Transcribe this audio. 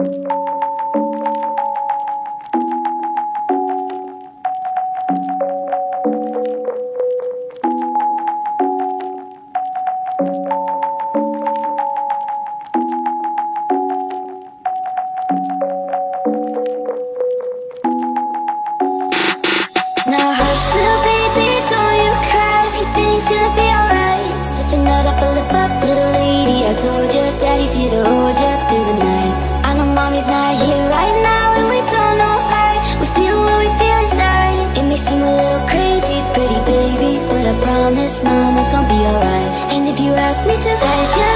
Now hush little baby, don't you cry. Everything's gonna be promise mama's gonna be alright. And if you ask me to, I